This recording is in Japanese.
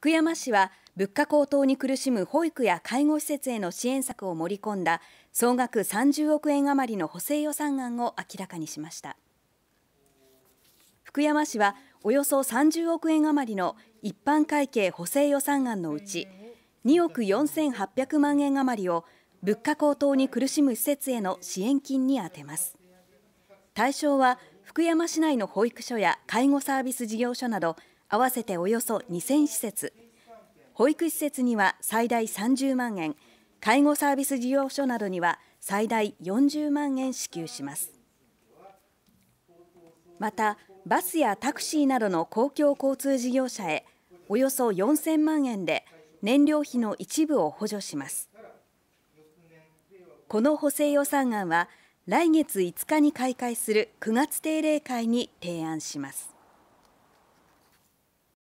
福山市は物価高騰に苦しむ保育や介護施設への支援策を盛り込んだ総額30億円余りの補正予算案を明らかにしました。福山市はおよそ30億円余りの一般会計補正予算案のうち2億4800万円余りを物価高騰に苦しむ施設への支援金に充てます。対象は福山市内の保育所や介護サービス事業所など合わせておよそ2000施設。保育施設には最大30万円介護サービス事業所などには最大40万円支給します。またバスやタクシーなどの公共交通事業者へおよそ4000万円で燃料費の一部を補助します。この補正予算案は来月5日に開会する9月定例会に提案します。